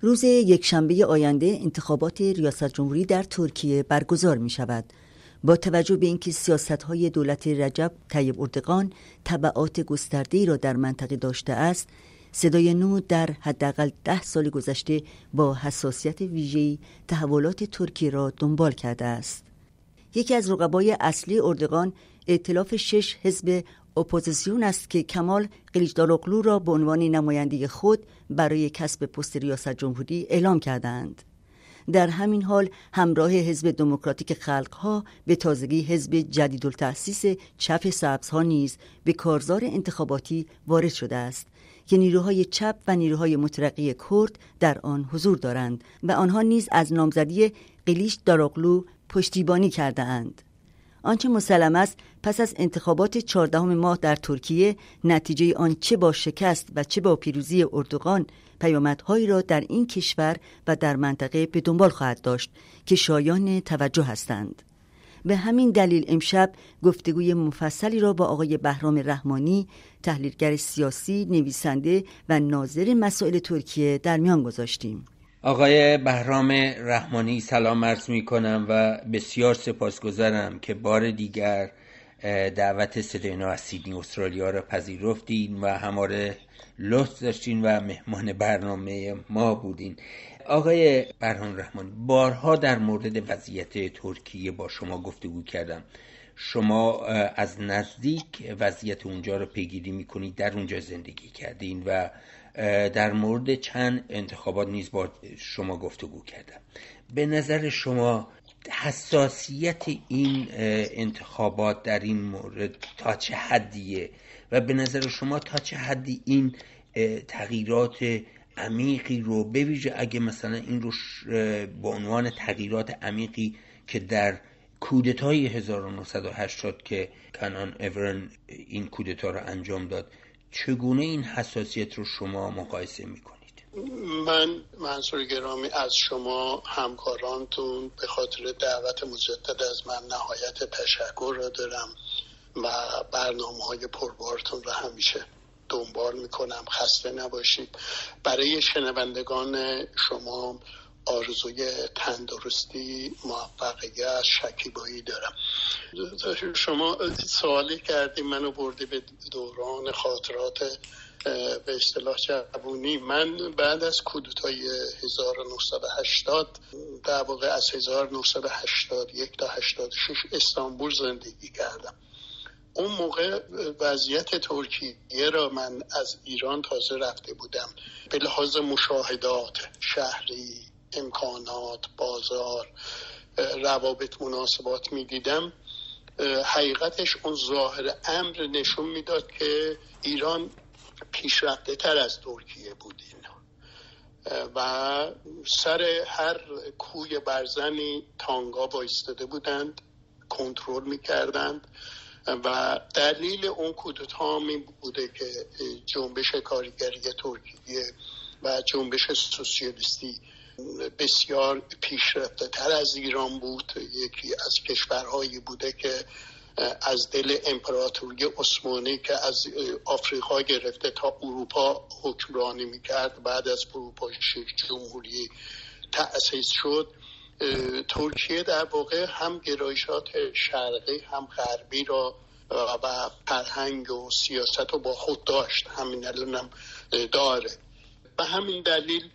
روز یکشنبه آینده انتخابات ریاست جمهوری در ترکیه برگزار می شود. با توجه به اینکه سیاست های دولت رجب طیب اردوغان تبعات گسترده را در منطقه داشته است صدای نو در حداقل ده سال گذشته با حساسیت ویژه‌ای تحولات ترکیه را دنبال کرده است یکی از رقبای اصلی اردوغان ائتلاف شش حزب اپوزیسیون است که کمال قلیچداراوغلو را به عنوان نماینده خود برای کسب پست ریاست جمهوری اعلام کردند. در همین حال همراه حزب دموکراتیک خلقها به تازگی حزب جدید التأسیس چپ سبزها نیز به کارزار انتخاباتی وارد شده است که نیروهای چپ و نیروهای مترقی کرد در آن حضور دارند و آنها نیز از نامزدی قلیش داراغلو پشتیبانی کرده اند. آنچه مسلم است پس از انتخابات 14 ماه در ترکیه نتیجه آن چه با شکست و چه با پیروزی اردوغان پیامدهایی را در این کشور و در منطقه به دنبال خواهد داشت که شایان توجه هستند. به همین دلیل امشب گفتگوی مفصلی را با آقای بهرام رحمانی تحلیلگر سیاسی، نویسنده و ناظر مسائل ترکیه در میان گذاشتیم. آقای بهرام رحمانی سلام عرض می کنم و بسیار سپاسگزارم که بار دیگر دعوت صدای از سیدنی استرالیا را پذیرفتین و هماره لطف داشتین و مهمان برنامه ما بودین. آقای برهان رحمانی بارها در مورد وضعیت ترکیه با شما گفتگو کردم. شما از نزدیک وضعیت اونجا رو پیگیری می‌کنید در اونجا زندگی کردین و در مورد چند انتخابات نیز با شما گفتگو کردم. به نظر شما حساسیت این انتخابات در این مورد تا چه حدیه؟ و به نظر شما تا چه حدی این تغییرات عمیقی رو بویژه؟ اگه مثلا این رو به عنوان تغییرات عمیقی که در کودتای 1980 که کنان اورن این کودتا رو انجام داد چگونه این حساسیت رو شما مقایسه می‌کنید؟ من منصور گرامی از شما همکارانتون به خاطر دعوت مجدد از من نهایت تشکر را دارم و برنامه های پربارتون را همیشه دنبال می‌کنم. خسته نباشید. برای شنوندگان شما آرزوی تندرستی موفقیت شکیبایی دارم. شما سوالی کردی منو بردی به دوران خاطرات به اصطلاح جوونی من بعد از کودتای 1980 در واقع از 1981 تا 86 استانبول زندگی کردم. اون موقع وضعیت ترکیه را من از ایران تازه رفته بودم. به لحاظ مشاهدات شهری امکانات بازار روابط مناسبات می‌دیدم. حقیقتش اون ظاهر امر نشون می‌داد که ایران پیشرفته تر از ترکیه بود و سر هر کوی برزنی تانگا بایستاده بودند کنترل می‌کردند. و دلیل اون کودتا می بوده که جنبش کارگری ترکیه و جنبش سوسیالیستی بسیار پیشرفته تر از ایران بود. یکی از کشورهایی بوده که از دل امپراتوری عثمانی که از آفریقا گرفته تا اروپا حکمرانی می‌کرد بعد از اروپا جمهوری تأسیس شد. ترکیه در واقع هم گرایشات شرقی هم غربی را و فرهنگ و سیاست رو با خود داشت. همین الانم داره. به همین دلیل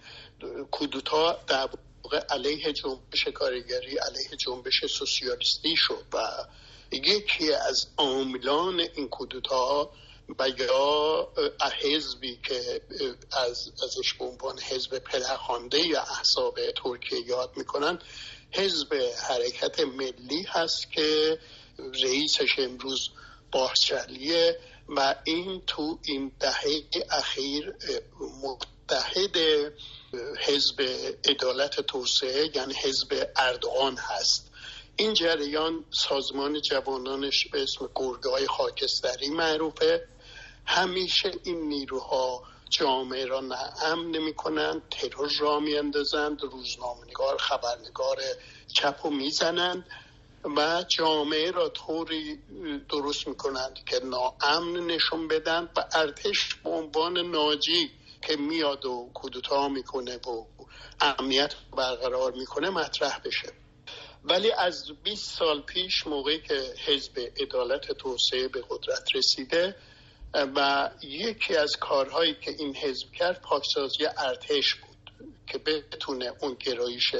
کودوتا در واقع علیه جنبش کارگری علیه جنبش سوسیالیستی شد و یکی از عاملان این کودتا و یا حزبی که از ازش به عنوان حزب پدرخوانده یا احزاب ترکیه یاد می‌کنن حزب حرکت ملی هست که رئیسش امروز بارچلیه و این تو این دهه اخیر متحد حزب عدالت توسعه یعنی حزب اردوغان هست. این جریان سازمان جوانانش به اسم گرگای خاکستری معروفه. همیشه این نیروها جامعه را نعم نمی کنند ترور را می اندازند روزنامه‌نگار خبرنگار چپ و می‌زنند و جامعه را طوری درست می‌کنند که ناامن نشون بدن و ارتش به عنوان ناجی که میاد و کودتا می‌کنه و امنیت برقرار می‌کنه مطرح بشه. ولی از 20 سال پیش موقعی که حزب عدالت توسعه به قدرت رسیده و یکی از کارهایی که این حزب کرد پاکسازی ارتش بود که بتونه اون گرایش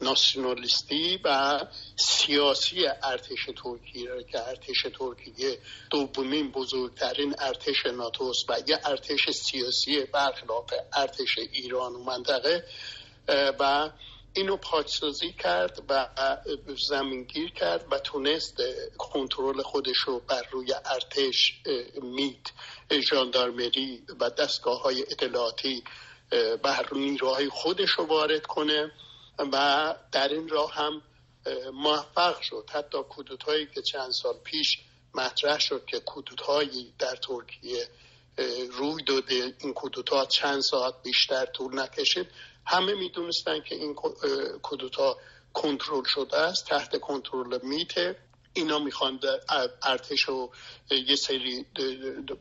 ناسیونالیستی و سیاسی ارتش ترکیه که ارتش ترکیه دومین بزرگترین ارتش ناتوس و یه ارتش سیاسی برخلاف ارتش ایران و منطقه و اینو پاکسازی کرد و زمینگیر کرد و تونست کنترل خودش رو بر روی ارتش میت ژاندارمری و دستگاه های اطلاعاتی بر نیروهای خودش رو وارد کنه و در این راه هم موفق شد. حتی کودوتایی که چند سال پیش مطرح شد که کودوتایی در ترکیه روی داده این کودوتا چند ساعت بیشتر طول نکشید همه می‌دونستن که این کودوتا کنترل شده است تحت کنترل میته. اینا می‌خوان ارتش رو یه سری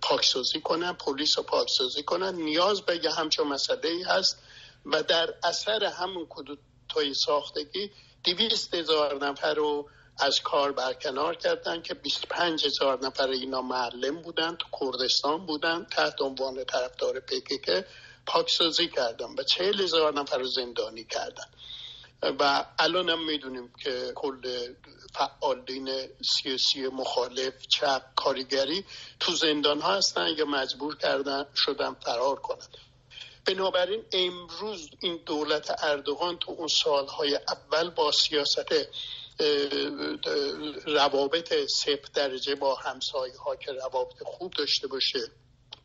پاکسازی کنن پلیس رو پاکسازی کنن. نیاز به یه همچون مسئله ای هست و در اثر همون کدوتای ساختگی دویست هزار نفر رو از کار برکنار کردن که 25 هزار نفر اینا معلم بودن تو کردستان بودن تحت عنوان طرفدار پکک پاکسازی کردن و چهل هزار نفر رو زندانی کردن. و الان هم می‌دونیم که کل فعالین سیاسی مخالف چپ کارگری تو زندان ها هستن. یا مجبور کردن شدن فرار کنند بنابراین امروز این دولت اردوغان تو اون سالهای اول با سیاست روابط سپ درجه با همسایه ها که روابط خوب داشته باشه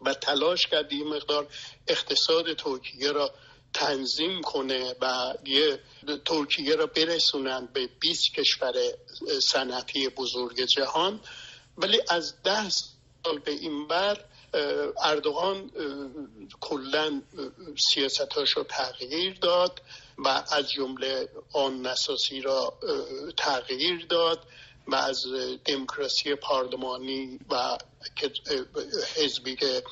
و تلاش کرد این مقدار اقتصاد ترکیه را تنظیم کنه و یه ترکیه را برسونن به 20 کشور صنعتی بزرگ جهان. ولی از ده سال به این بر اردوغان کلا سیاستاش رو تغییر داد و از جمله آن نساسی را تغییر داد. و از دموکراسی پارلمانی و حزبی که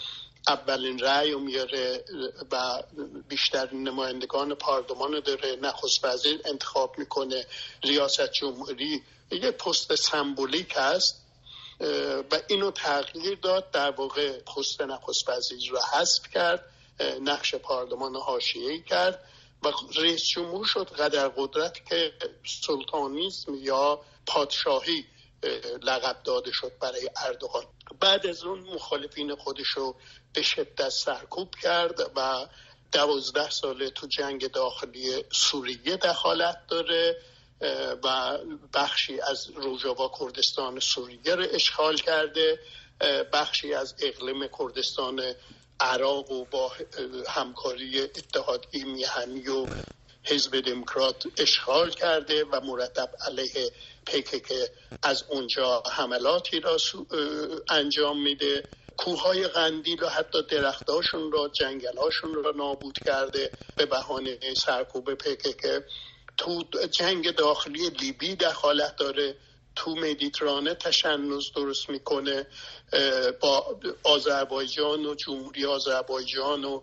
اولین رأی رو میاره و بیشتر نمایندگان پارلمان رو داره نخست وزیر انتخاب می‌کنه ریاست جمهوری یه پست سمبولیک هست و اینو تغییر داد در واقع پست نخست وزیر رو حذف کرد نقش پارلمان حاشیه‌ای کرد. و رئیس جمهور شد قدر قدرت که سلطانیزم یا پادشاهی لقب داده شد برای اردوغان. بعد از اون مخالفین خودش رو به شدت سرکوب کرد و دوازده ساله تو جنگ داخلی سوریه دخالت داره و بخشی از روژاوا کردستان سوریه رو اشغال کرده بخشی از اقلیم کردستان عراق و با همکاری اتحادیه میهنی و حزب دموکرات اشغال کرده و مرتب علیه که از اونجا حملاتی را انجام میده. کوههای قندیل و حتی درختاشون را جنگلاشون را نابود کرده به بهانه سرکوب پکک تو جنگ داخلی لیبی دخالت داره. تو مدیترانه تشنج درست می‌کنه با آذربایجان و جمهوری آذربایجان و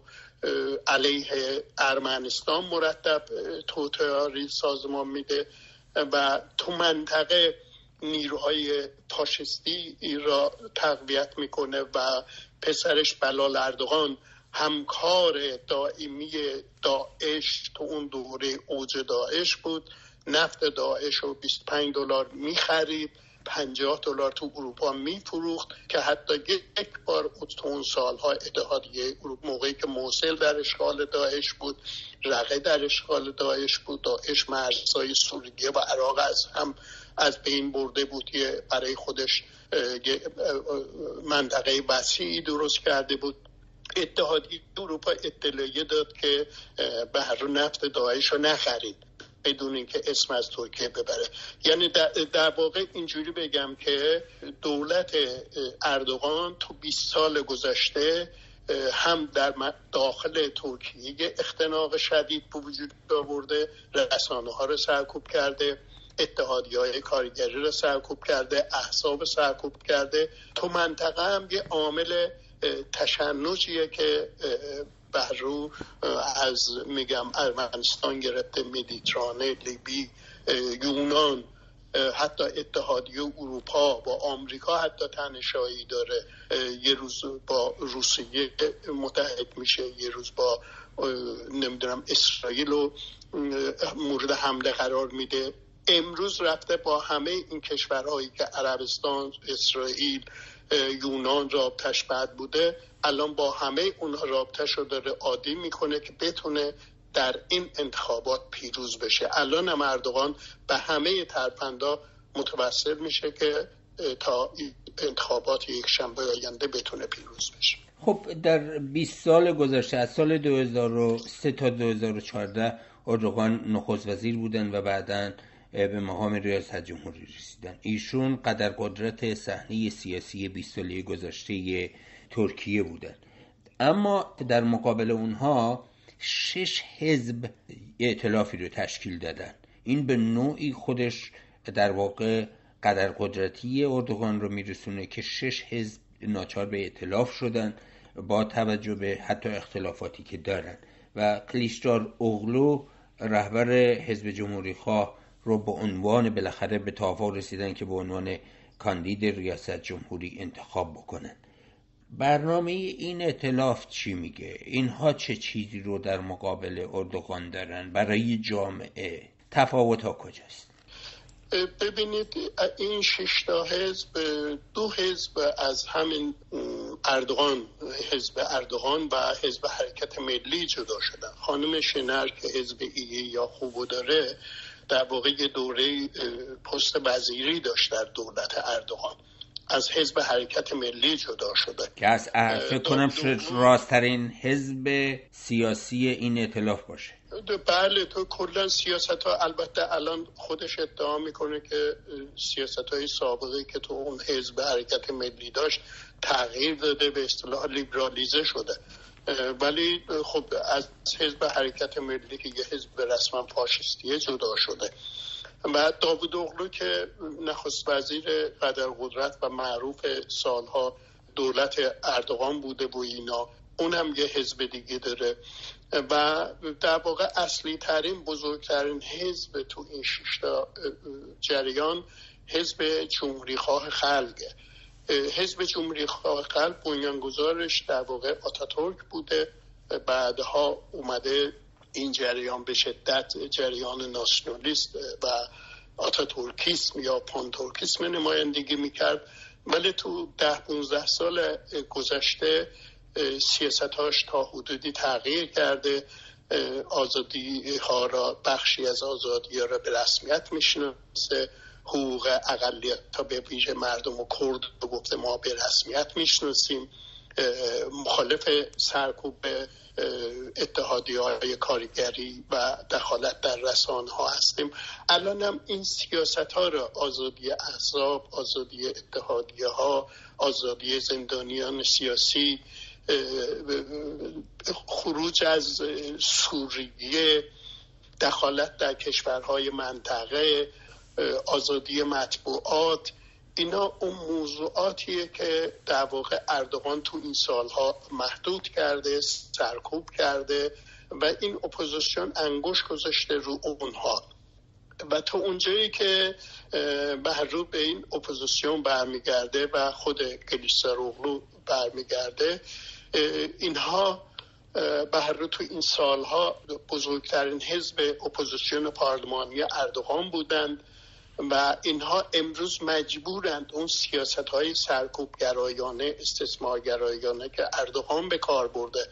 علیه ارمنستان مرتب توتاری سازمان میده و تو منطقه نیروهای پاشستی را تقویت می‌کنه و پسرش بلال اردوغان همکار دائمی داعش تو اون دوره اوج داعش بود. نفت داعش رو 25 دلار می‌خرید 50 دلار تو اروپا میفروخت که حتی یک بار اون سالها اتحادیه اروپا موقعی که موسل در اشغال داعش بود رقه در اشغال داعش بود داعش مرزهای سوریه و عراق از هم از بین برده بود که برای خودش منطقه وسیعی درست کرده بود. اتحادیه اروپا اطلاعیه داد که بهر نفت داعش رو نخرید. بدون اینکه اسم از ترکیه ببره. یعنی در, واقع اینجوری بگم که دولت اردوغان تو 20 سال گذشته هم در داخل ترکیه اختناق شدید به وجود آورده رسانه ها رو سرکوب کرده اتحادی های کارگری رو سرکوب کرده احساب سرکوب کرده. تو منطقه هم یه عامل تشنجیه که بهرو از میگم ارمنستان گرفته مدیترانه لیبی یونان حتی اتحادیه اروپا با آمریکا حتی تنشایی داره. یه روز با روسیه متحد میشه یه روز با نمی‌دونم اسرائیل رو مورد حمله قرار میده. امروز رفته با همه این کشورهایی که عربستان اسرائیل یونان رابطش بد بوده الان با همه اونها رابطش رو داره عادی می‌کنه که بتونه در این انتخابات پیروز بشه. الان هم اردوغان به همه ترپندا متوسل میشه که تا انتخابات یک شنبه آینده بتونه پیروز بشه. خب در 20 سال گذشته از سال 2003 تا 2014 اردوغان نخست وزیر بودن و بعدا به مقام ریاست جمهوری رسیدن. ایشون قدر قدرت صحنه سیاسی 20 ساله گذشته ترکیه بودن. اما در مقابل اونها شش حزب ائتلافی رو تشکیل دادن. این به نوعی خودش در واقع قدر قدرتی اردوغان رو میرسونه که شش حزب ناچار به ائتلاف شدن با توجه به حتی اختلافاتی که دارن. و کلیشدار اغلو رهبر حزب جمهوری خواه رو به عنوان بالاخره به توافق رسیدن که به عنوان کاندید ریاست جمهوری انتخاب بکنن. برنامه این اطلاف چی میگه؟ اینها چه چیزی رو در مقابل اردوغان دارن؟ برای جامعه تفاوت ها کجاست؟ ببینید این ششتا حزب دو حزب از همین اردوغان حزب اردوغان و حزب حرکت ملی جدا شدن. خانم شنر که حزب ایه یا خوبو داره در واقع یه دوره پست وزیری داشت در دولت اردوغان. از حزب حرکت ملی جدا شده. که از فکر کنم راستترین حزب سیاسی این اطلاف باشه. بله تو کلا سیاست ها البته الان خودش ادعا می‌کنه که سیاست های سابقه که تو اون حزب حرکت ملی داشت تغییر داده به اصطلاح لیبرالیزه شده. ولی خب از حزب حرکت ملی که یه حزب رسما فاشیستیه جدا شده. و داوود اغلو که نخست وزیر قدر قدرت و معروف سالها دولت اردوغان بوده و اینا اونم یه حزب دیگه داره. و در واقع اصلی ترین بزرگترین حزب تو این ششتا جریان حزب جمهوری خواه خلقه. حزب جمهوری خواه خلق بنیانگذارش در واقع آتاتورک بوده بعدها اومده این جریان به شدت جریان ناسیونالیست و آتاتورکیسم یا پانتورکیسم نمایندگی می‌کرد. ولی تو ده 15 سال گذشته سیاستهاش تا حدودی تغییر کرده. آزادی ها را بخشی از آزادی ها را به رسمیت می‌شناسه. حقوق اقلیت تا به ویژه مردم و کرد گفته ما به رسمیت می‌شناسیم. مخالف سرکوب اتحادی های کارگری و دخالت در رسانه ها هستیم. الان هم این سیاست ها را آزادی احزاب آزادی اتحادیه ها آزادی زندانیان سیاسی خروج از سوریه دخالت در کشورهای منطقه آزادی مطبوعات اینا اون موضوعاتیه که در واقع اردوغان تو این سالها محدود کرده سرکوب کرده و این اپوزیسیون انگشت گذاشته رو اونها. و تا اونجایی که رو به این اپوزیسیون برمیگرده و خود قلیچداراوغلو برمیگرده اینها رو تو این سالها بزرگترین حزب اپوزیسیون پارلمانی اردوغان بودند. و اینها امروز مجبورند اون سیاست های سرکوبگرایانه استثمارگرایانه که اردوغان به کار برده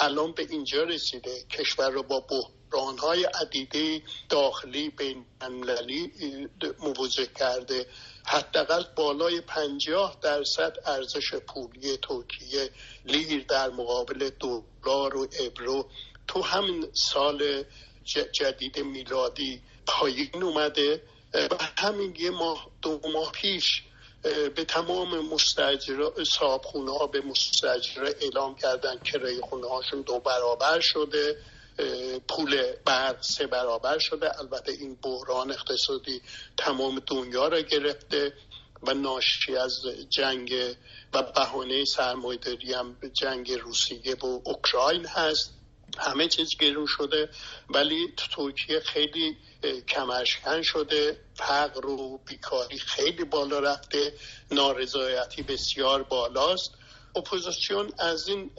الان به اینجا رسیده. کشور رو با بحران های عدیده داخلی بین المللی مواجه کرده. حداقل بالای پنجاه درصد ارزش پولی ترکیه لیر در مقابل دلار و ابرو. تو همین سال جدید میلادی پایین اومده. و همین یه ماه دو ماه پیش به تمام مستجر صاحب خونه ها به مستجر اعلام کردن کرایه خونه هاشون دو برابر شده پول برق سه برابر شده. البته این بحران اقتصادی تمام دنیا را گرفته و ناشی از جنگ و بهانه سرمایه‌داری هم جنگ روسیه و اوکراین هست. همه چیز گرون شده ولی ترکیه خیلی کمرشکن شده فقر و بیکاری خیلی بالا رفته نارضایتی بسیار بالاست. اپوزیسیون از این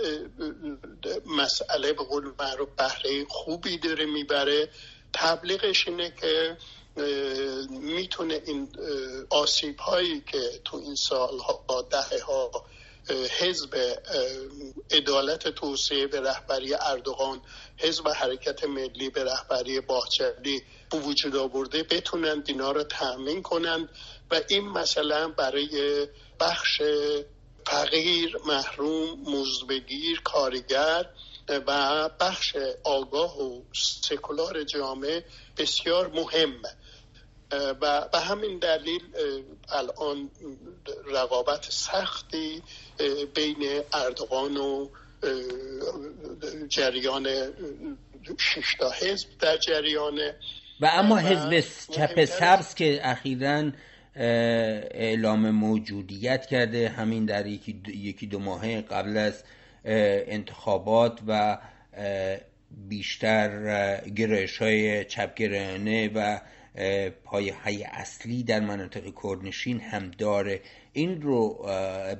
مسئله به قول معروف بهره خوبی داره می‌بره. تبلیغش اینه که می‌تونه این آسیب هایی که تو این سالها دهه ها حزب عدالت توسعه به رهبری اردوغان حزب حرکت ملی به رهبری باهچلی به وجود آورده بتونن اینا رو تأمین کنند و این مثلا برای بخش فقیر محروم مزبگیر کارگر و بخش آگاه و سکولار جامعه بسیار مهمه و به همین دلیل الان رقابت سختی بین اردوغان و جریان ششتا حزب در جریانه. و اما حزب چپ سبز که اخیرا اعلام موجودیت کرده همین در یکی دو, یکی دو ماه قبل از انتخابات و بیشتر گرایش های چپگرایانه و پایه های اصلی در مناطق کردنشین هم داره. این رو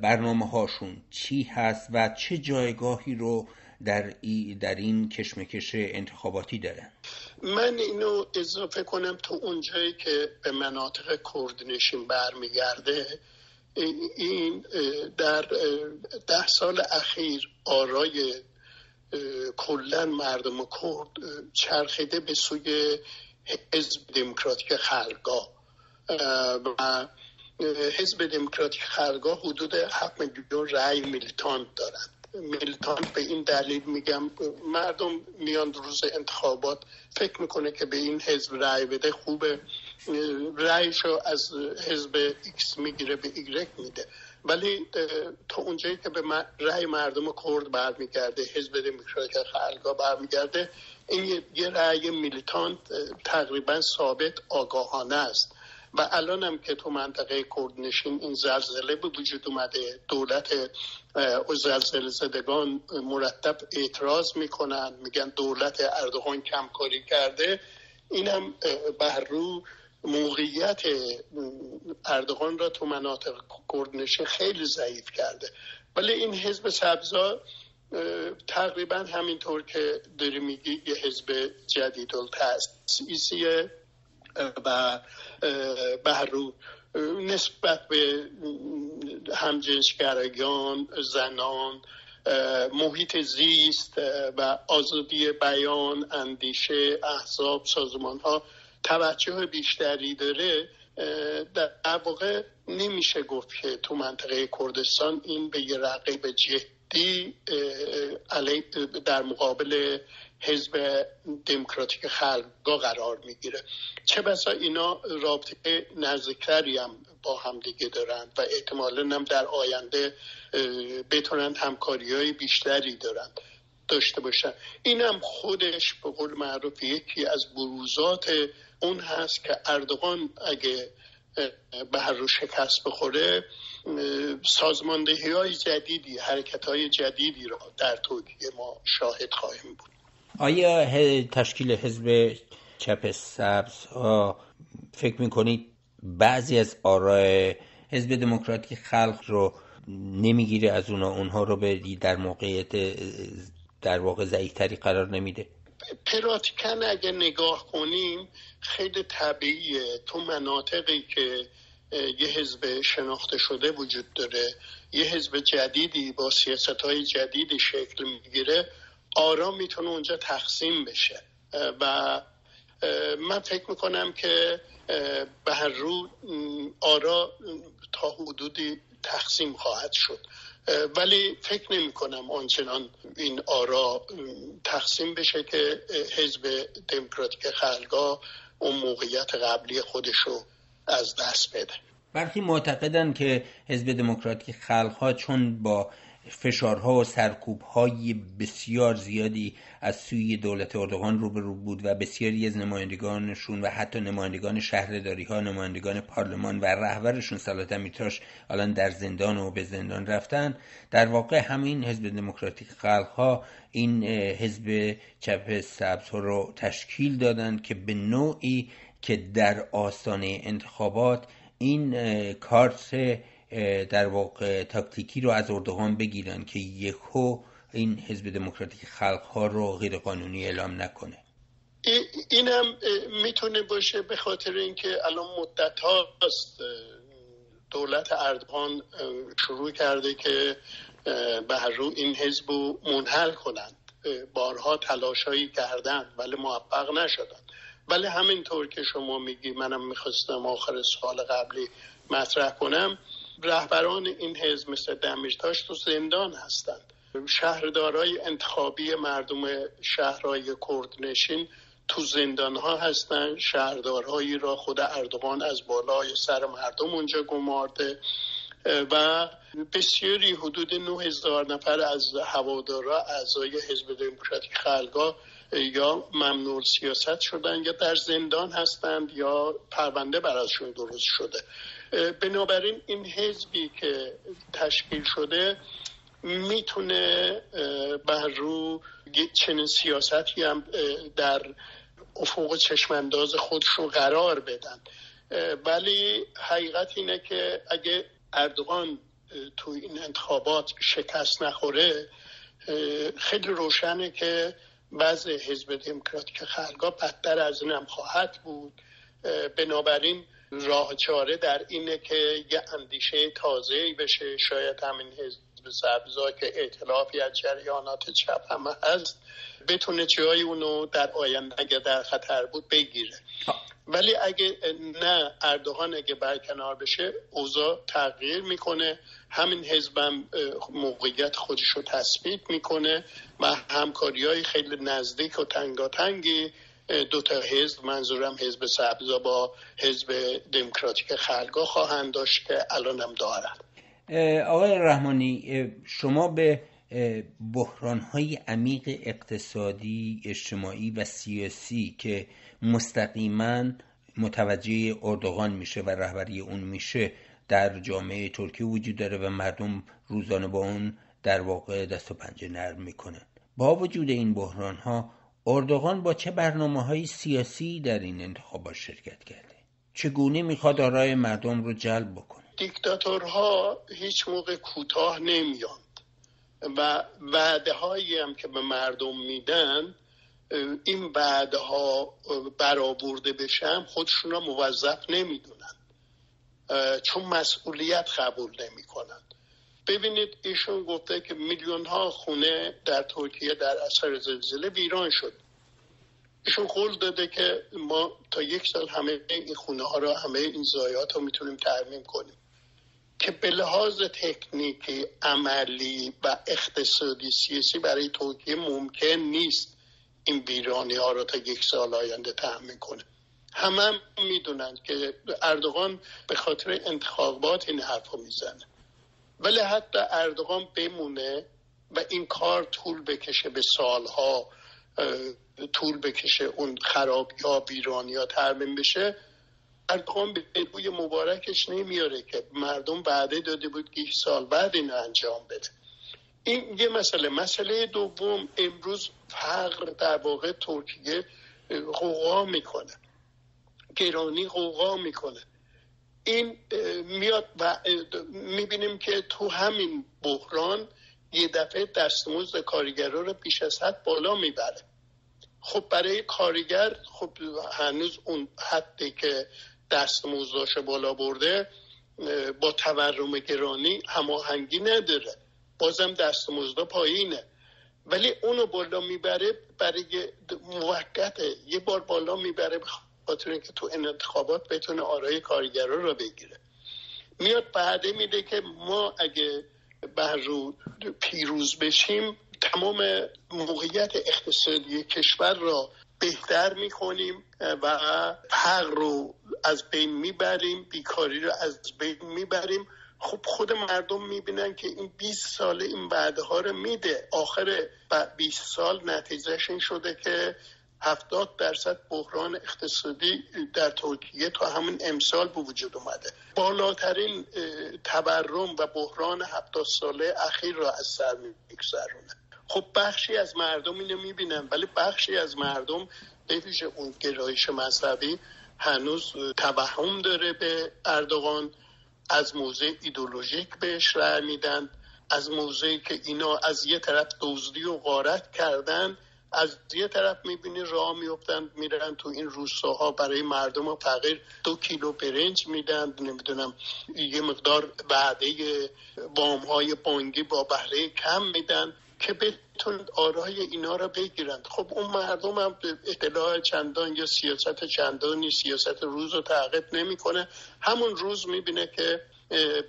برنامه هاشون چی هست و چه جایگاهی رو در, در این کشمکش انتخاباتی داره من اینو اضافه کنم تو اونجایی که به مناطق کردنشین برمیگرده. این در ده سال اخیر آرای کلا مردم کرد چرخیده به سوی حزب دموکراتیک خلقا. و حزب دموکراتیک خلقا حدود 7 میلیون رأی میلیتانت دارند. میلیتانت به این دلیل میگم مردم میان روز انتخابات فکر می‌کنه که به این حزب رأی بده خوبه. رأیشو از حزب ایکس می‌گیره به ایگرک میده. ولی تا اونجایی که به رأی مردم کرد برمیگرده حزب دموکراتیک خلقا برمیگرده این یه رأی میلیتانت تقریبا ثابت آگاهانه است. و الان هم که تو منطقه کردنشین این زلزله به وجود اومده دولت زلزله زدگان مرتب اعتراض می‌کنن میگن دولت اردوغان کمکاری کرده اینم بر رو موقعیت اردوغان را تو مناطق کردنشین خیلی ضعیف کرده. ولی این حزب سبزا تقریبا همینطور که داری میگی یه حزب جدید تأسیسیه و بهرو نسبت به همجنسگرایان زنان محیط زیست و آزادی بیان اندیشه احزاب سازمان ها توجه بیشتری داره در واقع نمیشه گفت که تو منطقه کردستان این به یه رقیب جدی در مقابل حزب دموکراتیک خلقا قرار می‌گیره. چه بسا اینا رابطه نزدیکتری هم با هم دیگه دارند و احتمالا هم در آینده بتونن همکاری های بیشتری دارند داشته باشن. این هم خودش به قول معروف یکی از بروزات اون هست که اردوغان اگه به هر رو شکست بخوره سازماندهی های جدیدی حرکت های جدیدی را در ترکیه ما شاهد خواهیم بود. آیا تشکیل حزب چپ سبز فکر می‌کنید بعضی از آرای حزب دموکراتیک خلق رو نمی‌گیره از اونا؟ اونها رو به در موقعیت در واقع ضعیفتری قرار نمیده؟ پراتیکن اگه نگاه کنیم خیلی طبیعیه. تو مناطقی که یه حزب شناخته شده وجود داره یه حزب جدیدی با سیاست های جدیدی شکل می‌گیره آرام می‌تونه اونجا تقسیم بشه. و من فکر می‌کنم که به هر رو آرا تا حدودی تقسیم خواهد شد. ولی فکر نمی کنم آنچنان این آرا تقسیم بشه که حزب دموکراتیک خلقا اون موقعیت قبلی خودشو از دست بده. برخی معتقدن که حزب دموکراتیک خلقها چون با فشارها و سرکوبهای بسیار زیادی از سوی دولت اردوغان روبرو بود و بسیاری از نمایندگانشون و حتی نمایندگان شهرداری ها نمایندگان پارلمان و رهبرشون سلات امیرتاش الان در زندان و به زندان رفتن. در واقع همین حزب دموکراتیک خلق ها این حزب چپ سبز رو تشکیل دادن که به نوعی که در آستانه انتخابات این کارت در واقع تاکتیکی رو از اردوغان بگیرن که یکو این حزب دموکراتیک خلق ها رو غیر قانونی اعلام نکنه. اینم می‌تونه باشه به خاطر اینکه الان مدت هاست دولت اردوغان شروع کرده که به رو این حزب رو منحل کنند بارها تلاشایی کردن ولی موفق نشدن. ولی همینطور که شما میگی منم می‌خواستم آخر سال قبلی مطرح کنم. رهبران این حزب مثل دمیرتاش تو زندان هستند. شهردارای انتخابی مردم شهرهای کردنشین تو زندان ها هستند. شهردارهایی را خود اردوغان از بالای سر مردم اونجا گمارده. و بسیاری حدود 9000 نفر از هوادارا اعضای حزب دموکراتیک خلقا یا ممنوع سیاست شدن یا در زندان هستند یا پرونده براشون درست شده. بنابراین این حزبی که تشکیل شده می‌تونه بر رو چنین سیاستی هم در افق چشمانداز خودشون قرار بدن. ولی حقیقت اینه که اگه اردوغان تو این انتخابات شکست نخوره خیلی روشنه که وضع حزب دموکراتیک خلقا بدتر از این هم خواهد بود. بنابراین راه چاره در اینه که یه اندیشه تازه بشه. شاید همین حزب سبزا که اعتلافی از جریانات چپ هم هست بتونه جای اونو در آینده اگه در خطر بود بگیره. ولی اگه نه اردوغان اگه برکنار بشه اوضاع تغییر می‌کنه. همین حزبم موقعیت خودش رو تثبیت می‌کنه و همکاری های خیلی نزدیک و تنگاتنگی دو تا حزب منظورم حزب سبزا با حزب دموکراتیک خلقا خواهند داشت که الان هم دارن آقای رحمانی شما به بحران های عمیق اقتصادی اجتماعی و سیاسی که مستقیما متوجه اردوغان میشه و رهبری اون میشه در جامعه ترکیه وجود داره و مردم روزانه با اون در واقع دست و پنجه نرم می‌کنن. با وجود این بحران ها اردوغان با چه برنامه های سیاسی در این انتخابات شرکت کرده؟ چگونه می‌خواد آرای مردم رو جلب بکنه؟ دیکتاتورها هیچ موقع کوتاه نمیان و وعده هایی هم که به مردم میدن این وعده ها برآورده بشن خودشون را موظف نمی‌دونن چون مسئولیت قبول نمی‌کنن. ببینید ایشون گفته که میلیون ها خونه در ترکیه در اثر زلزله ویران شد. ایشون قول داده که ما تا یک سال همه این خونه ها را همه این زایات رو می‌تونیم ترمیم کنیم. که به لحاظ تکنیکی عملی و اقتصادی سیاسی برای ترکیه ممکن نیست این ویرانی ها را تا یک سال آینده تحمیل کنه. همه هم می‌دونن که اردوغان به خاطر انتخابات این حرف می‌زنه. ولی حتی اردوغان بمونه و این کار طول بکشه به سالها طول بکشه اون خرابی ها ویرانی ها ترمیم بشه اردوغان به روی مبارکش نمیاره که مردم بعده داده بود که سال بعد این انجام بده. این یه مسئله. مسئله دوم امروز فقر در واقع ترکیه قوقا می‌کنه. گرانی قوقا می‌کنه. این میاد و می‌بینیم که تو همین بحران یه دفعه دستمزد کارگرا رو بیش از حد بالا می‌بره. خب برای کارگر خب هنوز اون حدی که دستمزداش بالا برده با تورم گرانی هماهنگی نداره. بازم دستمزدا پایینه. ولی اونو بالا می‌بره برای موقته یه بار بالا می‌بره. خاطر اینکه تو این انتخابات بتونه آرای کارگرا رو بگیره. میاد بعده میده که ما اگه رو پیروز بشیم تمام موقعیت اقتصادی کشور را بهتر می‌کنیم و فقر رو از بین می‌بریم بیکاری رو از بین می‌بریم. خب خود مردم می‌بینن که این 20 ساله این بعدها رو میده. آخر 20 سال نتیجهش این شده که هفتاد درصد بحران اقتصادی در ترکیه تا همین امسال به وجود اومده. بالاترین تورم و بحران هفتاد ساله اخیر را از سر میگذرونه. خب بخشی از مردم اینو می‌بینن ولی بخشی از مردم به ویژه اون گرایش مذهبی هنوز توهم داره به اردوغان. از موضع ایدولوژیک بهش رأی میدن. از موضعی که اینا از یه طرف دزدی و غارت کردن از یه طرف می‌بینی راه میفتن میرن تو این روستاها برای مردم فقیر. دو کیلو برنج میدن نمی‌دونم یه مقدار وعده وام های بانگی با بهره کم میدن که بتونن آرای اینا را بگیرند خب اون مردم هم اطلاع چندان یا سیاست چندانی سیاست روز رو تعقیب نمی‌کنه. همون روز می‌بینه که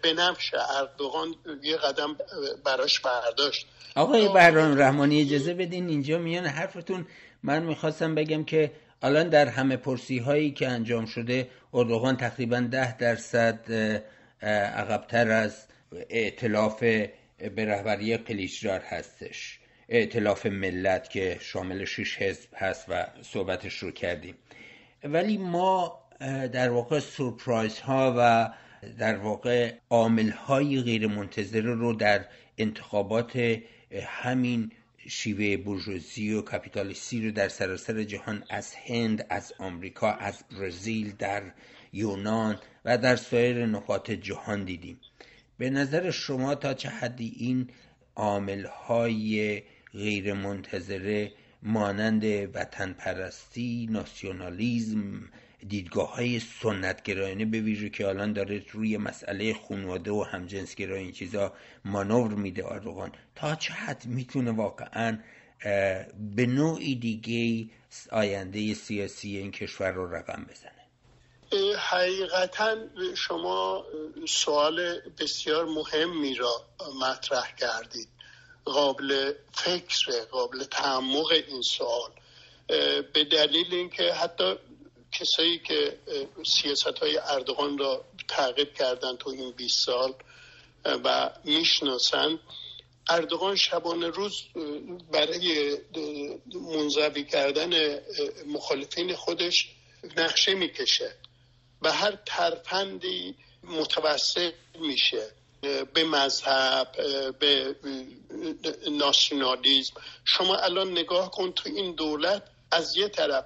به نفش اردوغان یه قدم براش برداشت. آقای بهرام رحمانی اجازه بدین اینجا میان حرفتون. من می‌خواستم بگم که الان در همه پرسی هایی که انجام شده اردوغان تقریبا ده درصد عقبتر از اعتلاف به رهبری کلیچدار هستش. اعتلاف ملت که شامل شش حزب هست و صحبتش رو کردیم. ولی ما در واقع سورپرایز ها و در واقع عامل های غیر منتظره رو در انتخابات همین شیوه بورژوازی و کپیتالیستی رو در سراسر جهان از هند از آمریکا از برزیل در یونان و در سایر نقاط جهان دیدیم. به نظر شما تا چه حدی این عامل های غیر منتظره مانند وطن پرستی ناسیونالیزم دیدگاه های سنت گرایانه به ویژه که الان داره روی مسئله خانواده و همجنس گرایی این چیزا مانور میده آردوغان تا چه حد می‌تونه واقعا به نوعی دیگه آینده سیاسی این کشور رو رقم بزنه؟ حقیقتا شما سوال بسیار مهمی را مطرح کردید. قابل فکر قابل تعمق این سوال. به دلیل اینکه حتی کسایی که سیاست های اردوغان را تعقیب کردن تو این 20 سال و می‌شناسن اردوغان شبانه روز برای منظوی کردن مخالفین خودش نقشه می‌کشه و هر ترفندی متوسط میشه به مذهب به ناسیونالیزم شما الان نگاه کن تو این دولت از یه طرف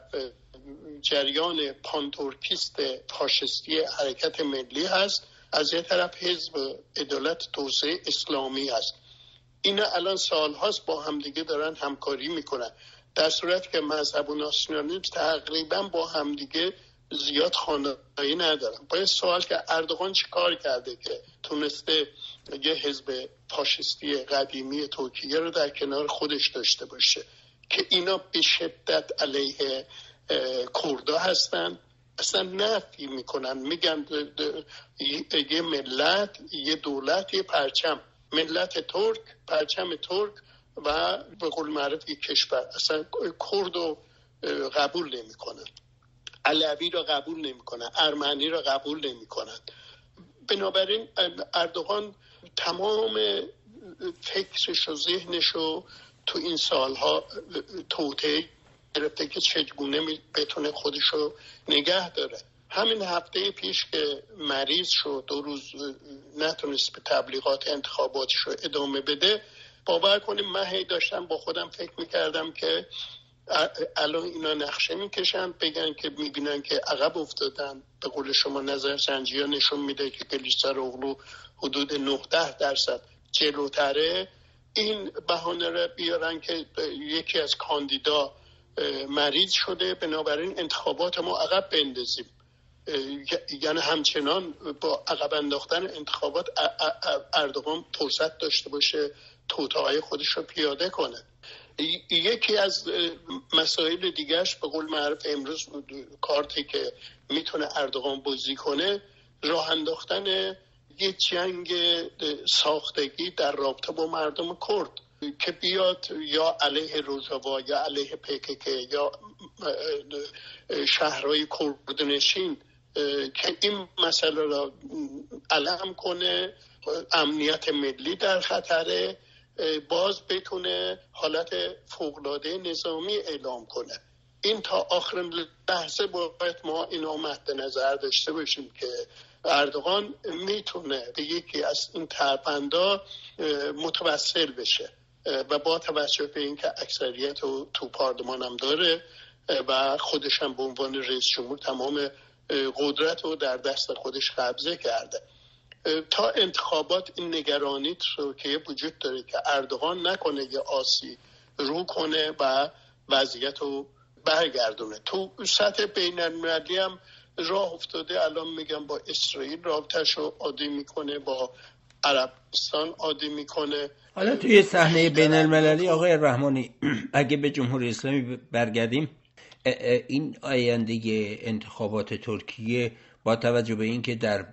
جریان پانتورکیست فاشستی حرکت ملی هست. از یه طرف حزب عدالت توسعه اسلامی هست. اینا الان سالهاست با همدیگه دارن همکاری می‌کنن. در صورت که مذهب و ناسیونالیسم تقریبا با همدیگه زیاد خانایی ندارن. باید سوال که اردوغان چی کار کرده که تونسته یه حزب فاشستی قدیمی ترکیه رو در کنار خودش داشته باشه؟ که اینا به شدت علیه کردا هستن. اصلا نفی می‌کنن. میگن یه ملت یه دولت یه پرچم. ملت ترک پرچم ترک و به قول معرف یه کشور. اصلا کرد رو قبول نمی‌کنن. علوی را قبول نمی‌کنن. ارمنی را قبول نمی‌کنن. بنابراین اردوغان تمام فکرش و ذهنش رو تو این سالها توته گرفته که چگونه بتونه خودش رو نگه داره. همین هفته پیش که مریض شد دو روز نتونست به تبلیغات انتخاباتش رو ادامه بده باور کنیم من هی داشتم با خودم فکر می‌کردم که الان اینا نقشه می‌کشن بگن که می‌بینن که عقب افتادن. به قول شما نظر سنجی ها نشون میده که کلیسر اغلو حدود 19 درصد جلوتره. این بهانه رو بیارن که یکی از کاندیدا مریض شده. بنابراین انتخابات ما عقب بندازیم. یعنی همچنان با عقب انداختن انتخابات اردوغان فرصت داشته باشه توتاهای خودش رو پیاده کنه. یکی از مسائل دیگرش به قول معرف امروز کارتی که می‌تونه اردوغان بازی کنه راه انداختن یه جنگ ساختگی در رابطه با مردم کرد. که بیاد یا علیه روزاوا یا علیه پکک یا شهرهای کردنشین که این مسئله را علم کنه امنیت ملی در خطره باز بتونه حالت فوقلاده نظامی اعلام کنه. این تا آخر لحظه باید ما اینو مد نظر داشته باشیم که اردوغان می‌تونه به یکی از این ترپندا متوسل بشه. و با توجه به اینکه اکثریت رو تو پارلمان هم داره و خودش هم به عنوان رئیس جمهور تمام قدرت رو در دست خودش قبضه کرده. تا انتخابات این نگرانی که وجود داره که اردوغان نکنه یه آسی رو کنه و وضعیت رو برگردونه. تو سطح بین المللی هم راه افتاده. الان میگم با اسرائیل رابطش رو عادی می‌کنه با عربستان عادی می‌کنه. حالا توی صحنه بین المللی آقای رحمانی اگه به جمهوری اسلامی برگردیم این آینده انتخابات ترکیه با توجه به اینکه در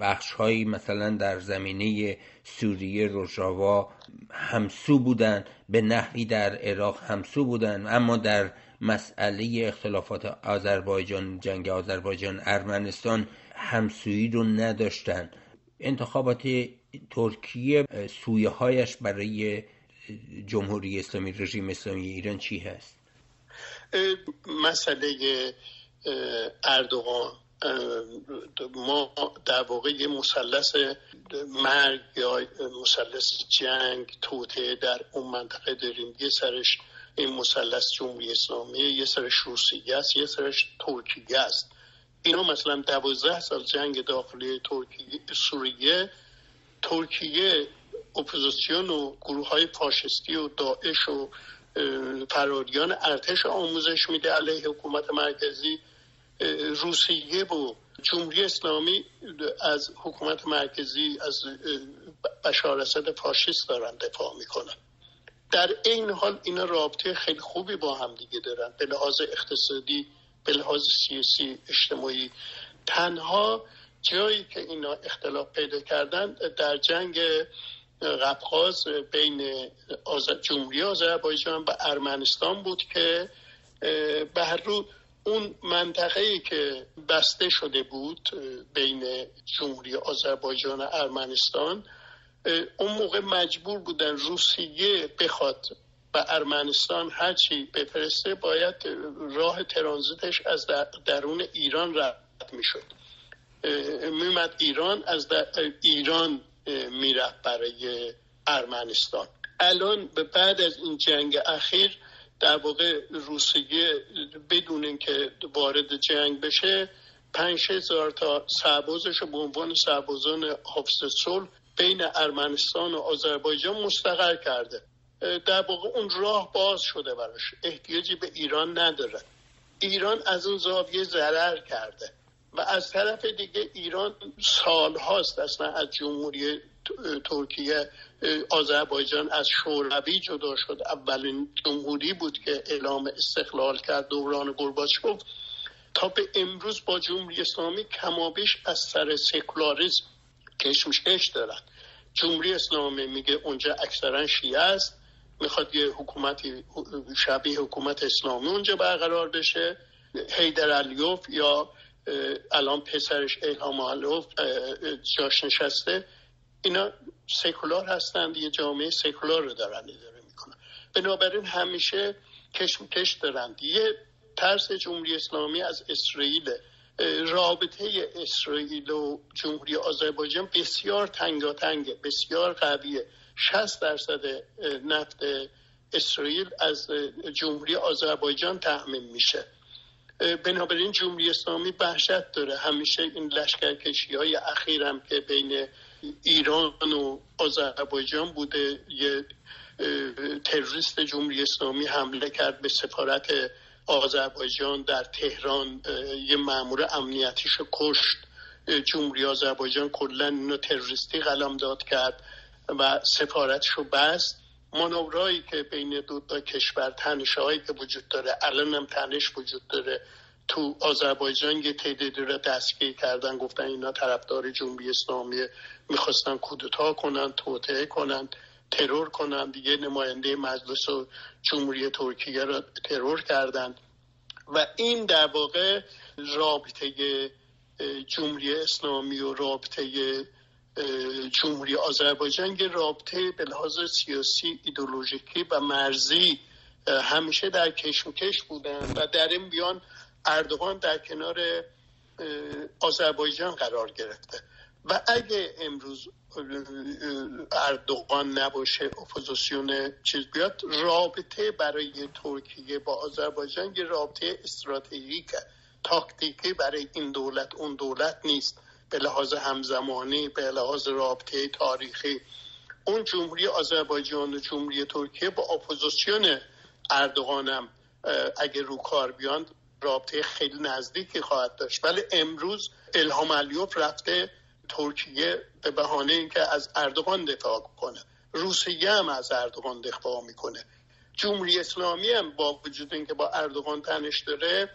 بخش هایی مثلا در زمینه سوریه روژاوا همسو بودن به نحوی در عراق همسو بودن اما در مسئله اختلافات آذربایجان جنگ آذربایجان ارمنستان همسویی رو نداشتن. انتخابات ترکیه سویه هایش برای جمهوری اسلامی رژیم اسلامی ایران چی هست؟ مسئله اردوغان. ما در واقع یه مثلث مرگ یا مثلث جنگ توته در اون منطقه داریم. یه سرش این مثلث جمهوری اسلامی یه سرش روسیه است یه سرش ترکیه است. اینا مثلا دوازده سال جنگ داخلی ترکیه سوریه ترکیه اپوزیسیون و گروه های فاشستی و داعش و فراریان ارتش آموزش میده علیه حکومت مرکزی. روسیه و جمهوری اسلامی از حکومت مرکزی از بشار اسد فاشیست دارن دفاع می‌کنن. در این حال اینا رابطه خیلی خوبی با هم دیگه دارن. به لحاظ اقتصادی به لحاظ سیاسی اجتماعی. تنها جایی که اینا اختلاف پیدا کردن در جنگ قبقاز بین جمهوری آذربایجان و ارمنستان بود که به هر رو اون منطقه ای که بسته شده بود بین جمهوری آذربایجان و ارمنستان اون موقع مجبور بودن روسیه بخواد و ارمنستان هرچی بفرسته باید راه ترانزیتش از درون ایران رد می‌شد. میمد ایران از ایران می‌رفت برای ارمنستان. الان به بعد از این جنگ اخیر در واقع روسیه بدون اینکه وارد جنگ بشه پنج هزار تا سربازش به عنوان سربازان حافظ صلح بین ارمنستان و آذربایجان مستقر کرده. در واقع اون راه باز شده براش. احتیاجی به ایران نداره. ایران از اون زاویه ضرر کرده. و از طرف دیگه ایران سال هاست اصلا از جمهوری ترکیه آذربایجان از شوروی جدا شد. اولین جمهوری بود که اعلام استقلال کرد دوران گرباچوف تا به امروز با جمهوری اسلامی کمابیش از سر سکولاریزم کشمکش دارن جمهوری اسلامی میگه اونجا اکثرا شیعه است. می‌خواد یه حکومتی شبیه حکومت اسلامی اونجا برقرار بشه. حیدر علیوف یا الان پسرش الهام علیوف جاش نشسته. اینا سکولار هستند یه جامعه سکولار رو دارن اداره می‌کنن. بنابراین همیشه کشمکش دارند یه ترس جمهوری اسلامی از اسرائیل رابطه اسرائیل و جمهوری آذربایجان بسیار تنگاتنگه بسیار قویه. 60 درصد نفت اسرائیل از جمهوری آذربایجان تأمین میشه. بنابراین جمهوری اسلامی وحشت داره. همیشه این لشکرکشی های اخیرم که بین ایران و آذربایجان بوده یه تروریست جمهوری اسلامی حمله کرد به سفارت آذربایجان در تهران. یه مامور امنیتیش کشت. جمهوری آذربایجان کلا اینو تروریستی قلم داد کرد و سفارتش رو بست. مانورایی که بین دو تا کشور تنشهایی که وجود داره الان هم تنش وجود داره. تو آذربایجان یه تعدادی رو دستگیر کردن گفتن اینا طرفدار جنبی اسلامی می‌خواستن کودتا کنن توطعه کنن ترور کنن. دیگه نماینده مجلس و جمهوری ترکیه را ترور کردن. و این در واقع رابطه جمهوری اسلامی و رابطه جمهوری آذربایجان یه رابطه به لحاظ سیاسی ایدولوژیکی و مرزی همیشه در کشمکش بودن و در این بیان اردوغان در کنار آذربایجان قرار گرفته. و اگه امروز اردوغان نباشه اپوزیسیون چیز بیاد رابطه برای ترکیه با آذربایجان یه رابطه استراتژیک تاکتیکی برای این دولت اون دولت نیست. به لحاظ همزبانی به لحاظ رابطه تاریخی. اون جمهوری آذربایجان و جمهوری ترکیه با اپوزیسیون اردوغان هم اگه رو کار بیان رابطه خیلی نزدیکی خواهد داشت. ولی امروز الهام علیوف رفته ترکیه به بهانه اینکه از اردوغان دفاع کنه. روسیه هم از اردوغان دفاع می‌کنه. جمهوری اسلامی هم با وجود اینکه با اردوغان تنش داره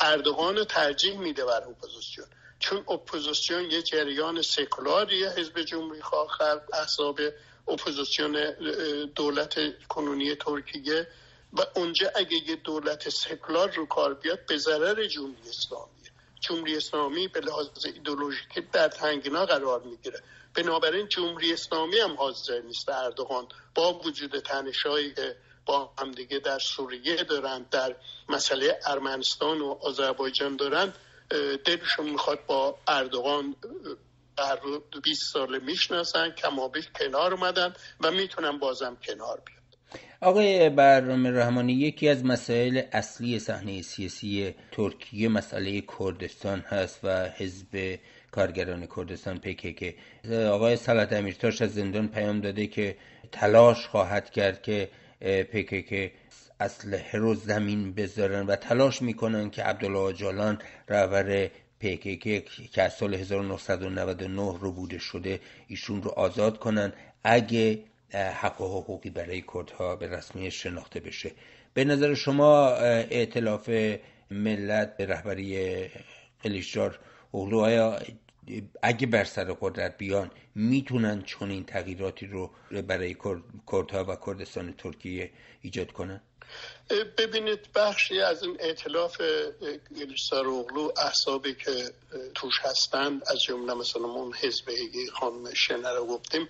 اردوغان ترجیح میده بر اپوزیسیون. چون اپوزیسیون یه جریان سکولاریه حزب جمهوری خواه احزاب اپوزیسیون دولت کنونی ترکیه. و اونجا اگه یه دولت سکولار رو کار بیاد به ضرر جمهوری اسلامیه. جمهوری اسلامی به لحاظ ایدئولوژیک در تنگنا قرار می‌گیره. بنابراین جمهوری اسلامی هم حاضر نیست. اردوغان با وجود تنشایی که با همدیگه در سوریه دارند در مسئله ارمنستان و آذربایجان دارند دلشون می‌خواد با اردوغان در 20 سال می‌شناسن کمابیش کنار اومدن و می‌تونن بازم کنار بیان. آقای برنامه رحمانی یکی از مسائل اصلی صحنه سیاسی ترکیه مسئله کردستان هست و حزب کارگران کردستان که. آقای سلط امیرتاش از زندان پیام داده که تلاش خواهد کرد که که اسلحه رو زمین بذارن و تلاش می‌کنن که عبدالله جالان رهبر پیکیک که از سال 1999 رو بوده شده ایشون رو آزاد کنن اگه حق و حقوقی برای کردها به رسمی شناخته بشه. به نظر شما اعتلاف ملت به رهبری قلیشجار اغلو آیا اگه بر سر قدرت بیان می‌تونن چون این تغییراتی رو برای کردها و کردستان ترکیه ایجاد کنن؟ ببینید بخشی از این اعتلاف اغلو احسابی که توش هستند از جمله مثلا اون حزب خانم شنه رو گفتیم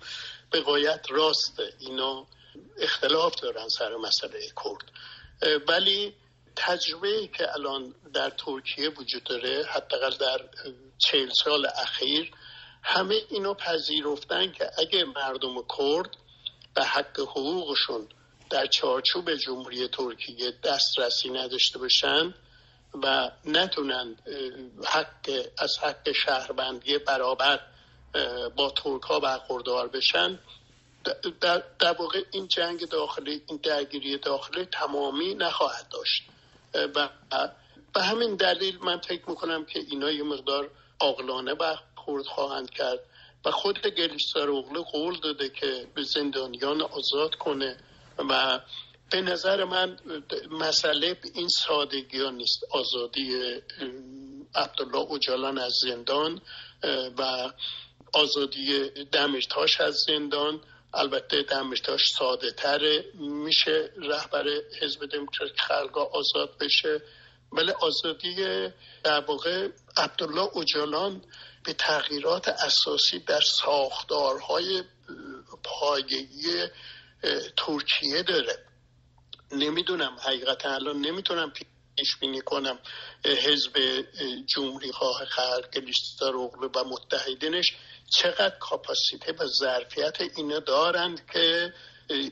به قایت راسته اینا اختلاف دارن سر مسئله کرد ولی تجربه که الان در ترکیه وجود داره حداقل در چهل سال اخیر همه اینو پذیرفتن که اگه مردم کرد به حق حقوقشون در چارچوب جمهوری ترکیه دسترسی نداشته باشن و نتونن حق از حق شهربندی برابر با ترک ها برخوردار بشن. در, در واقع این جنگ داخلی این درگیری داخلی تمامی نخواهد داشت. و به همین دلیل من فکر می‌کنم که اینا یه مقدار عاقلانه برخورد خواهند کرد و خود گلیستر اغلو قول داده که به زندانیان آزاد کنه و به نظر من مسئله این سادگی ها نیست. آزادی عبدالله اوجالان از زندان و آزادی دمشتاش از زندان البته دمشتاش ساده تره میشه رهبر حزب دموکراتیک خلقا آزاد بشه. ولی آزادی در واقع عبدالله اوجالان به تغییرات اساسی در ساختارهای پایگی ترکیه داره. نمی‌دونم حقیقتا الان نمی‌تونم پیش بینی کنم حزب جمهوری خواه خلق لیستر و متحدینش چقدر کاپاسیته و ظرفیت اینا دارند که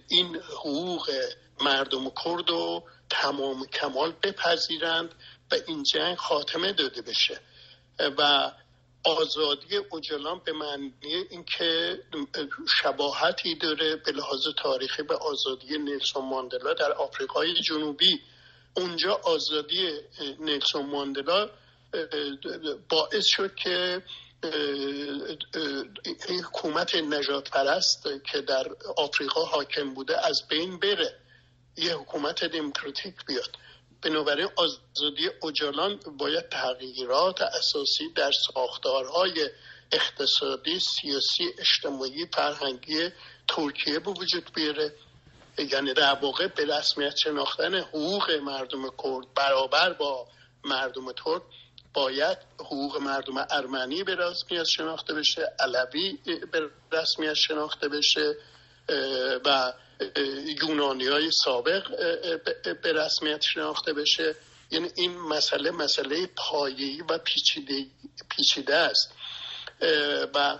این حقوق مردم کرد رو تمام کمال بپذیرند و این جنگ خاتمه داده بشه. و آزادی اوجلان به معنی اینکه شباهتی داره به لحاظ تاریخی به آزادی نیلسون ماندلا در آفریقای جنوبی. اونجا آزادی نیلسون ماندلا باعث شد که این حکومت نجات پرست که در آفریقا حاکم بوده از بین بره. یه حکومت دموکراتیک بیاد. بنابراین آزادی اجالان باید تغییرات اساسی در ساختارهای اقتصادی سیاسی اجتماعی فرهنگی ترکیه به وجود بیاره. یعنی در واقع به رسمیت شناختن حقوق مردم کرد برابر با مردم ترک. باید حقوق مردم ارمنی به رسمیت شناخته بشه علوی به رسمیت شناخته بشه و یونانی های سابق به رسمیت شناخته بشه. یعنی این مسئله مسئله پایه‌ای و پیچیده, پیچیده است. و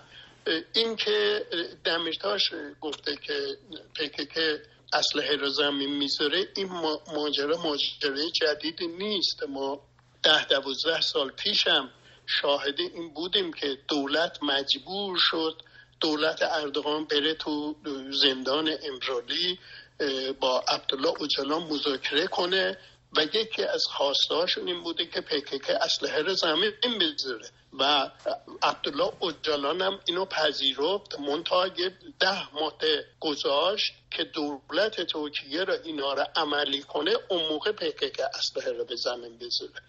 این که دمیرتاش گفته که که اسلحه رو زمین می‌ذاره این ماجرا ماجرای جدیدی نیست. ما ده دوازده سال پیشم شاهد این بودیم که دولت مجبور شد دولت اردوغان بره تو زندان امرالی با عبدالله اوجلان مذاکره کنه و یکی از خواستهاشون این بوده که پکک اسلحه رو زمین بذاره و عبدالله اوجلان هم اینو پذیرفت منتها ده ماه گذاشت که دولت ترکیه را اینا را عملی کنه اون موقع پکک اسلحه رو به زمین بذاره.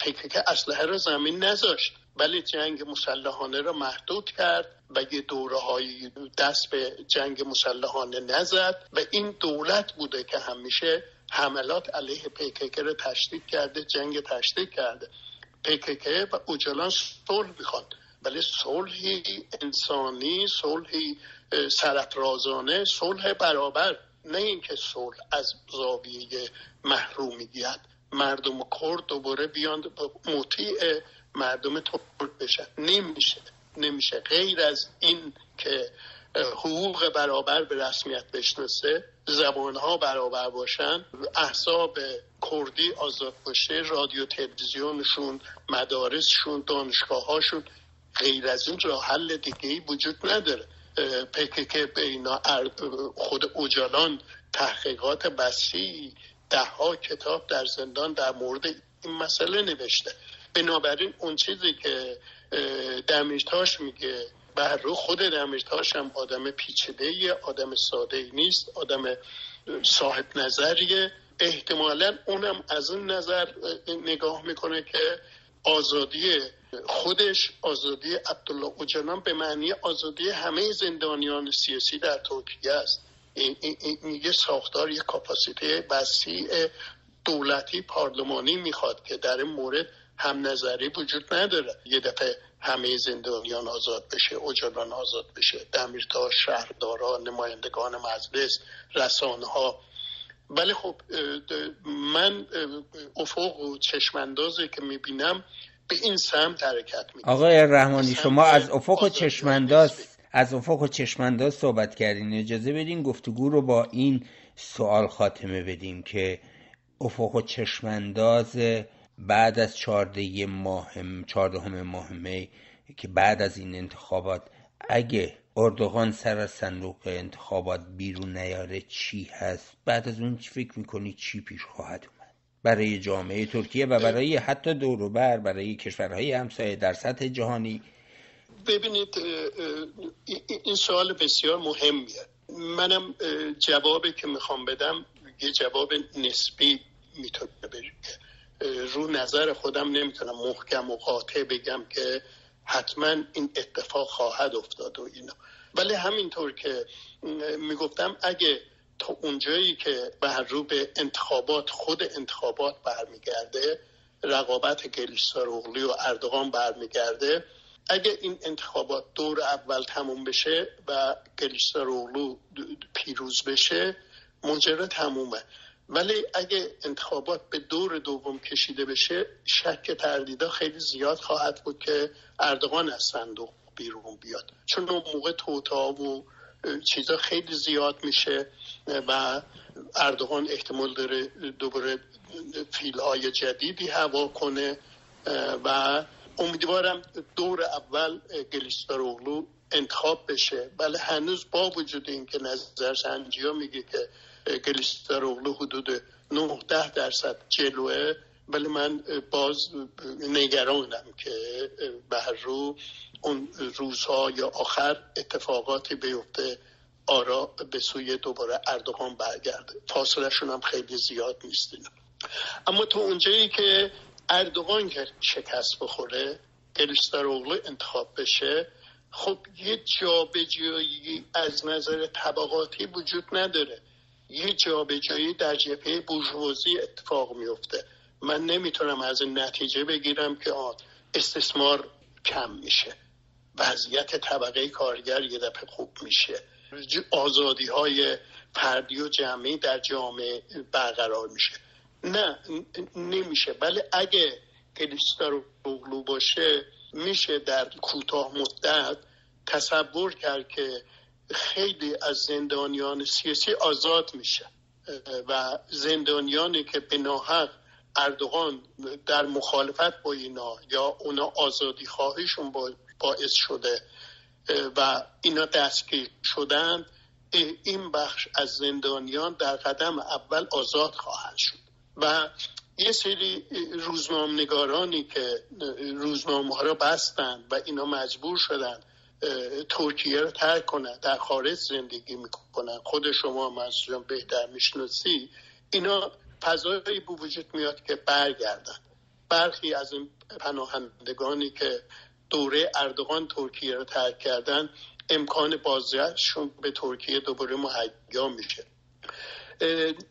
پکک اسلحه رو زمین نذاشت. ولی جنگ مسلحانه را محدود کرد و یه دوره های دست به جنگ مسلحانه نزد و این دولت بوده که همیشه حملات علیه پیککه را تشدید کرده جنگ تشدید کرده. پیککه و اوجلان صلح می‌خواد ولی صلحی انسانی صلحی سرفرازانه صلح برابر. نه اینکه صلح از زاویه محرومیت مردم کرد دوباره بیان مطیع مردم ترک بشن. نمیشه. نمیشه. غیر از این که حقوق برابر به رسمیت بشناسه زبانها برابر باشن احزاب کردی آزاد باشه رادیو تلویزیونشون مدارسشون دانشگاهاشون غیر از این راه حل دیگه ای وجود نداره. که به اینا خود اوجالان تحقیقات بسی ده ها کتاب در زندان در مورد این مسئله نوشته. بنابراین اون چیزی که دمیرتاش میگه بر رو خود دمیرتاش هم آدم پیچیده آدم ساده ای نیست آدم صاحب نظریه. احتمالا اونم از این نظر نگاه می‌کنه که آزادی خودش آزادی عبدالله اوجنان به معنی آزادی همه زندانیان سیاسی در ترکیه است. این, یه ساختار یه کاپاسیته وسیع دولتی پارلمانی می‌خواد که در این مورد هم نظری وجود نداره. یه دفعه همه زندانیان آزاد بشه اوجلان آزاد بشه دمیرتا شهردارا نمایندگان مجلس رسانه ها ولی خب من افق و چشماندازی که می‌بینم به این سمت حرکت می‌کنم آقای رحمانی شما از افق و چشمانداز از افق و چشمانداز صحبت کردین. اجازه بدین گفتگو رو با این سوال خاتمه بدیم که افق و چشمانداز بعد از چارده ماهم چهاردهم ماه می که بعد از این انتخابات اگه اردوغان سر از صندوق انتخابات بیرون نیاره چی هست؟ بعد از اون فکر می‌کنی چی پیش خواهد اومد؟ برای جامعه ترکیه و برای حتی دوروبر برای کشورهای همسایه در سطح جهانی ببینید این سوال بسیار مهمیه. منم جوابی که می‌خوام بدم یه جواب نسبی می‌تونه رو نظر خودم نمی‌تونم محکم و قاطع بگم که حتما این اتفاق خواهد افتاد و اینا. ولی همینطور که می‌گفتم اگه تا اونجایی که بر رو به انتخابات خود انتخابات برمیگرده رقابت گلیستاروغلی و اردوغان برمیگرده اگه این انتخابات دور اول تموم بشه و گلیستاروغلو پیروز بشه منجره تمومه. ولی اگه انتخابات به دور دوم کشیده بشه شک تردیدا خیلی زیاد خواهد بود که اردوغان از صندوق بیرون بیاد. چون اون موقع توتا و چیزا خیلی زیاد میشه و اردوغان احتمال داره دوباره فیلهای جدیدی هوا کنه و امیدوارم دور اول گلیستاروغلو انتخاب بشه. ولی هنوز با وجود اینکه نظر سنجی میگه که کلیستروغلو حدود 9 ده درصد جلوه ولی من باز نگرانم که بر رو اون روزها یا آخر اتفاقاتی بیفته. آرا به سوی دوباره اردوغان برگرده. فاصلشون هم خیلی زیاد نیست. اما تو اونجایی که اردوغان شکست بخوره کلیستروغلو انتخاب بشه خب یه جابجایی از نظر طبقاتی وجود نداره یه جابجایی در جبهه بورژوازی اتفاق میفته من نمی‌تونم از این نتیجه بگیرم که استثمار کم میشه وضعیت طبقه کارگر یه دفعه خوب میشه آزادی های فردی و جمعی در جامعه برقرار میشه نه نمیشه. ولی اگه کلیسترولو باشه میشه در کوتاه مدت تصور کرد که خیلی از زندانیان سیاسی آزاد میشه. و زندانیانی که به ناحق اردوغان در مخالفت با اینا یا اونا آزادی خواهیشون باعث شده و اینا دستگیر شدن این بخش از زندانیان در قدم اول آزاد خواهند شد. و یه سری روزنامه‌نگارانی که روزنامه ها را بستن و اینا مجبور شدن ترکیه رو ترک کنن در خارج زندگی می‌کنن. خود شما مثلا بهتر می‌شناسی. اینا فضایی به وجود میاد که برگردن. برخی از این پناهندگانی که دوره اردوغان ترکیه رو ترک کردن امکان بازگشتشون به ترکیه دوباره مهیا میشه.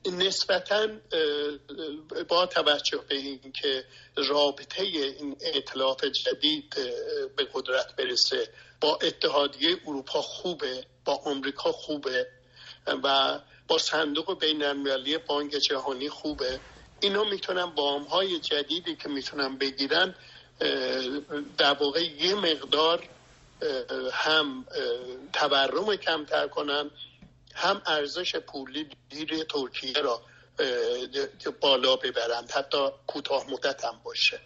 نسبتا با توجه به اینکه رابطه این اطلاف جدید به قدرت برسه با اتحادیه اروپا خوبه با آمریکا خوبه و با صندوق بین المللی بانک جهانی خوبه. اینا می‌تونن بام های جدیدی که می‌تونن بگیرن در واقع یه مقدار هم تورم کمتر کنن هم ارزش پولی دیر ترکیه را بالا ببرند. حتی کوتاه مدت هم باشه.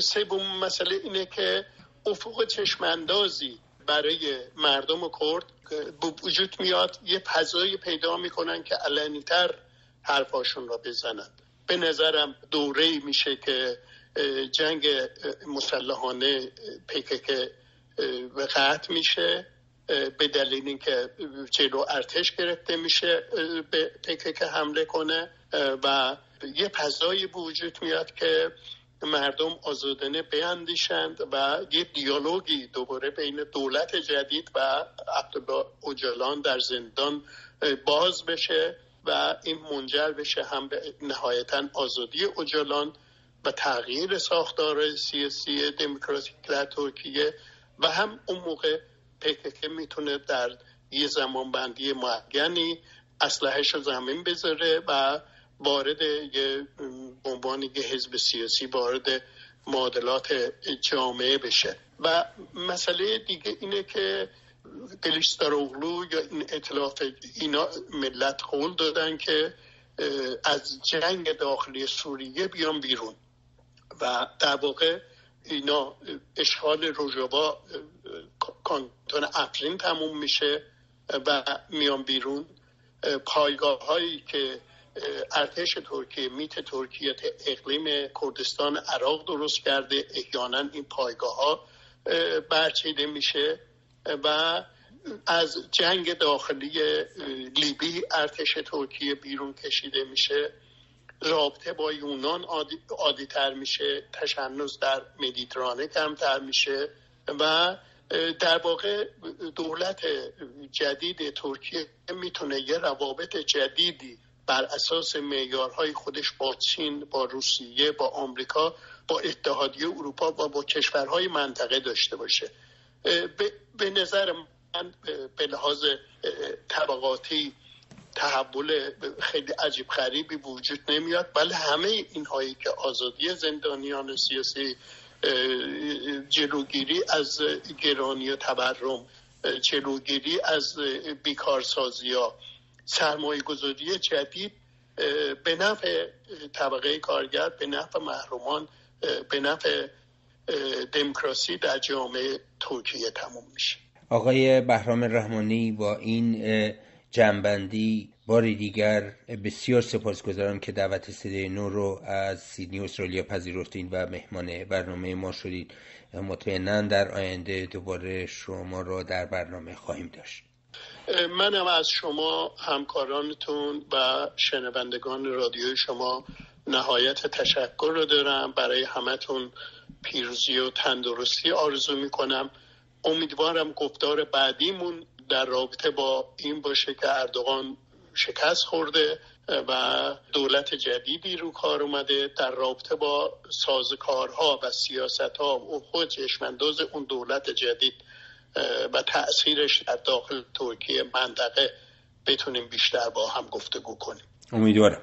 سوم مسئله اینه که افق چشماندازی برای مردم کرد وجود میاد یه فضایی پیدا می‌کنن که علنیتر حرفاشون را بزنن. به نظرم دوره میشه که جنگ مسلحانه پیکک قطع میشه. به دلیل اینکه جلو ارتش گرفته میشه به پیکک حمله کنه و یه فضایی به وجود میاد که مردم آزادانه بیاندیشند و یه دیالوگی دوباره بین دولت جدید و عبدالله اوجلان در زندان باز بشه و این منجر بشه هم به نهایتا آزادی اوجلان و تغییر ساختار سیاسی دموکراتیک در ترکیه و هم اون موقع پکک می‌تونه در یه زمان بندی معینی اسلحهش رو زمین بذاره و وارد یه عنوان یه حزب سیاسی وارد معادلات جامعه بشه. و مسئله دیگه اینه که کلیستاروغلو یا این اطلاف اینا ملت قول دادن که از جنگ داخلی سوریه بیان بیرون. و در واقع اینا اشغال روژاوا کانتون افرین تموم میشه و میان بیرون. پایگاه هایی که ارتش ترکیه میت ترکیه اقلیم کردستان عراق درست کرده احیانا این پایگاه ها برچیده میشه و از جنگ داخلی لیبی ارتش ترکیه بیرون کشیده میشه. رابطه با یونان عادی, تر میشه تشنج در مدیترانه کمتر میشه و در واقع دولت جدید ترکیه می‌تونه یه روابط جدیدی بر اساس معیارهای خودش با چین با روسیه با آمریکا با اتحادیه اروپا و با کشورهای منطقه داشته باشه. به نظر من به لحاظ طبقاتی تحول خیلی عجیب خریبی وجود نمیاد. ولی همه اینهایی که آزادی زندانیان سیاسی جلوگیری از گرانی و تورم جلوگیری از بیکارسازی ها سرمایه گذاری جدید به نفع طبقه کارگر به نفع محرومان به نفع دموکراسی در جامعه ترکیه تموم میشه. آقای بهرام رحمانی با این جنبندی بار دیگر بسیار سپاسگزارم که دعوت صدای نو رو از سیدنی استرالیا پذیرفتین و مهمان برنامه ما شدید مطمئنا در آینده دوباره شما را در برنامه خواهیم داشت. منم از شما همکارانتون و شنوندگان رادیوی شما نهایت تشکر رو دارم. برای همتون پیروزی و تندرستی آرزو می‌کنم. امیدوارم گفتار بعدیمون در رابطه با این باشه که اردوغان شکست خورده و دولت جدیدی رو کار اومده در رابطه با سازکارها و سیاست ها و خود چشمانداز اون دولت جدید و تاثیرش در داخل ترکیه منطقه بتونیم بیشتر با هم گفتگو کنیم. امیدوارم.